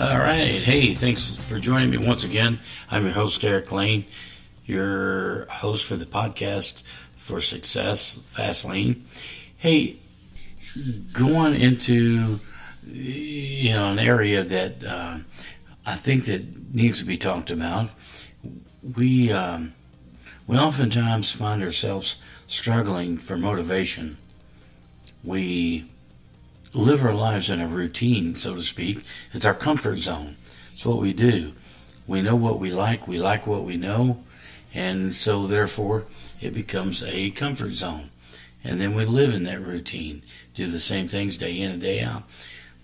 Hey, thanks for joining me once again. I'm your host, Derek Lane, your host for the podcast for Success Fast Lane. Hey, going into you know an area that uh, I think that needs to be talked about. We um, we oftentimes find ourselves struggling for motivation. We live our lives in a routine, so to speak. It's our comfort zone. It's what we do. We know what we like, we like what we know, and so therefore it becomes a comfort zone. And then we live in that routine, do the same things day in and day out.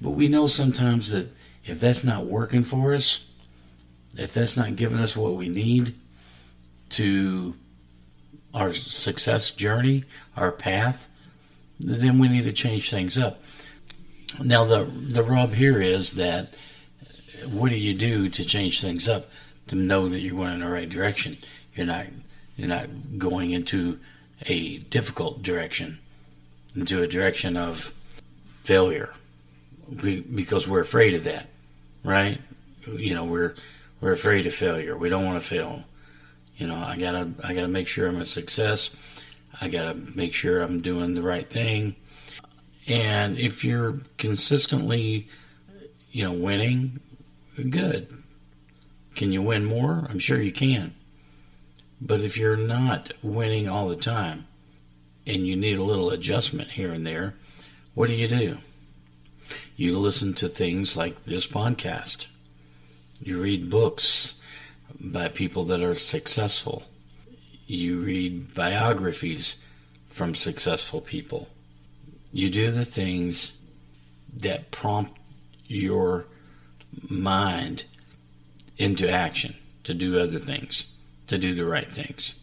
But we know sometimes that if that's not working for us, if that's not giving us what we need to our success journey, our path, then we need to change things up. Now the the rub here is that what do you do to change things up to know that you're going in the right direction? You're not you're not going into a difficult direction, into a direction of failure, we, because we're afraid of that, right? You know, we're we're afraid of failure. We don't want to fail. You know, I gotta I gotta make sure I'm a success. I gotta make sure I'm doing the right thing. And if you're consistently, you know, winning, good. Can you win more? I'm sure you can. But if you're not winning all the time and you need a little adjustment here and there, what do you do? You listen to things like this podcast. You read books by people that are successful. You read biographies from successful people. You do the things that prompt your mind into action to do other things, to do the right things.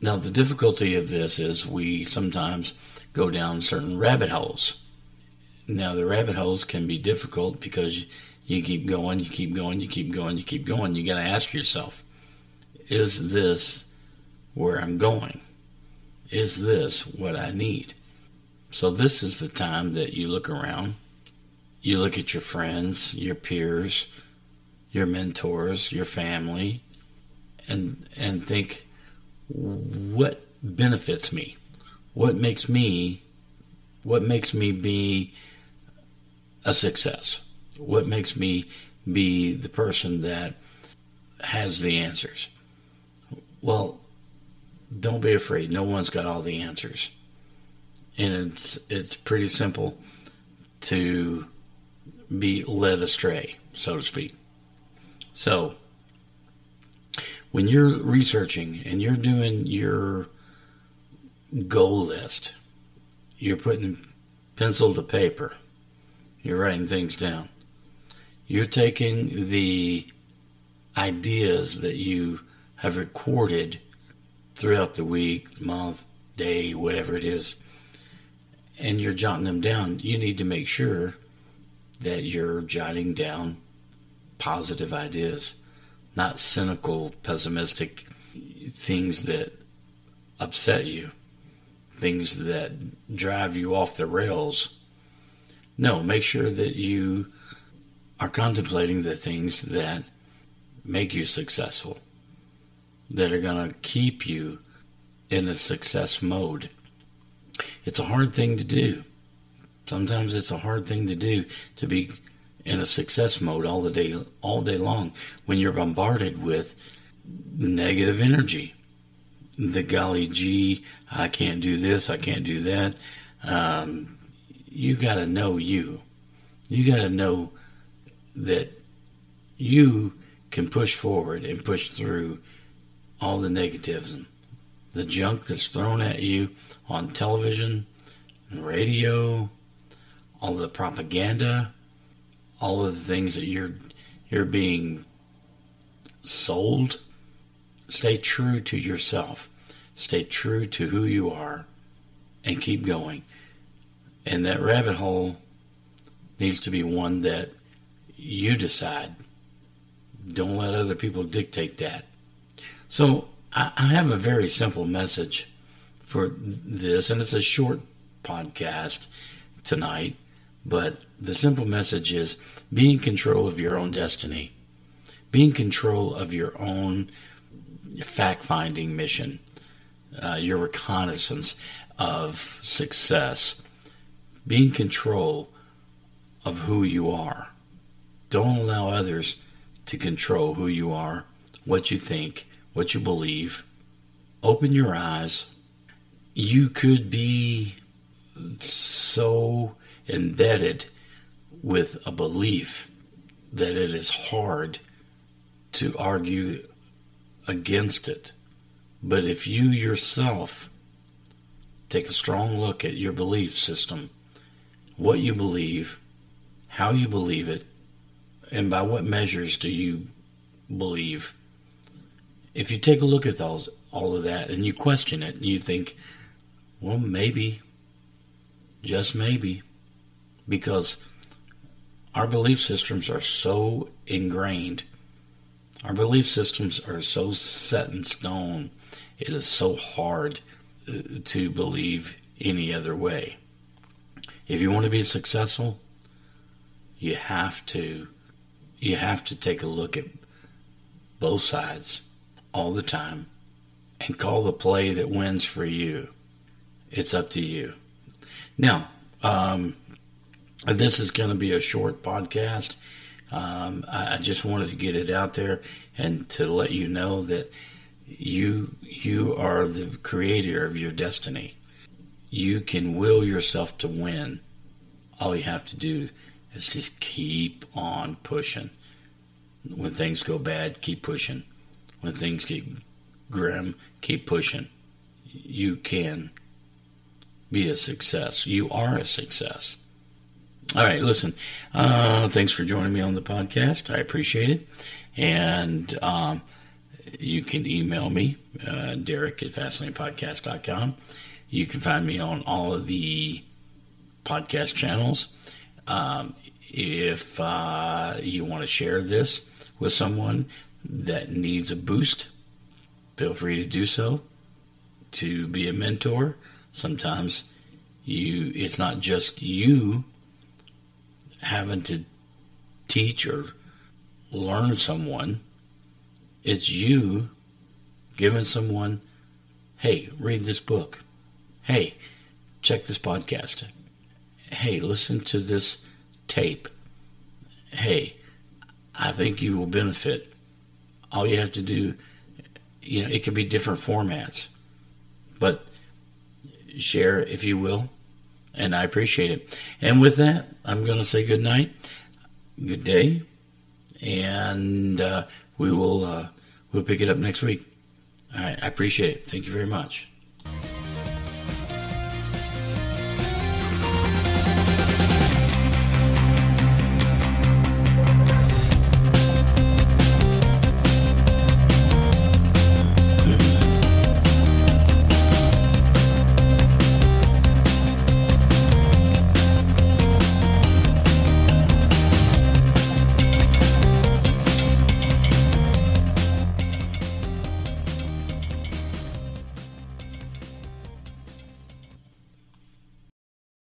Now, the difficulty of this is we sometimes go down certain rabbit holes. Now, the rabbit holes can be difficult because you keep going, you keep going, you keep going, you keep going. You got to ask yourself, is this where I'm going? Is this what I need? So, this is the time that you look around, you look at your friends, your peers, your mentors, your family, and, and think, what benefits me? What makes me, what makes me be a success? What makes me be the person that has the answers? Well, don't be afraid. No one's got all the answers. And it's it's pretty simple to be led astray, so to speak. So, when you're researching and you're doing your goal list, you're putting pencil to paper, you're writing things down. You're taking the ideas that you have recorded throughout the week, month, day, whatever it is, and you're jotting them down. You need to make sure that you're jotting down positive ideas, not cynical, pessimistic things that upset you, things that drive you off the rails. No, make sure that you are contemplating the things that make you successful, that are going to keep you in a success mode. It's a hard thing to do. Sometimes it's a hard thing to do to be in a success mode all the day all day long when you're bombarded with negative energy. The golly gee, I can't do this, I can't do that. Um, you got to know you. You got to know that you can push forward and push through all the negativism, the junk that's thrown at you on television, and radio, all the propaganda, all of the things that you're you're being sold. Stay true to yourself. Stay true to who you are and keep going. And that rabbit hole needs to be one that you decide. Don't let other people dictate that. So I, have a very simple message for this, and it's a short podcast tonight, But the simple message is be in control of your own destiny. Be in control of your own fact finding mission, uh, your reconnaissance of success. Be in control of who you are. Don't allow others to control who you are, what you think, what you believe. Open your eyes. You could be so embedded with a belief that it is hard to argue against it. But if you yourself take a strong look at your belief system, what you believe, how you believe it, and by what measures do you believe? If you take a look at those, all of that and you question it and you think, well, maybe, just maybe, because our belief systems are so ingrained, our belief systems are so set in stone, it is so hard uh, to believe any other way. If you want to be successful, you have to you have to take a look at both sides all the time and call the play that wins for you. It's up to you. Now, um, this is going to be a short podcast. Um, I, I, just wanted to get it out there and to let you know that you you are the creator of your destiny. You can will yourself to win. All you have to do is just keep on pushing. When things go bad, keep pushing. When things get grim, keep pushing. You can be a success. You are a success. All right, listen. Uh, thanks for joining me on the podcast. I appreciate it. And um, you can email me, uh, Derek at FastlanePodcast.com. You can find me on all of the podcast channels. Um, if uh, you want to share this with someone that needs a boost, feel free to do so. To be a mentor, sometimes you it's not just you having to teach or learn someone. It's you giving someone, hey, read this book. Hey, check this podcast. Hey, listen to this tape. Hey, I think you will benefit. All you have to do, you know, it can be different formats, but share if you will, and I appreciate it. And with that, I'm going to say good night, good day, and uh, we will uh, we'll pick it up next week. All right, I appreciate it. Thank you very much.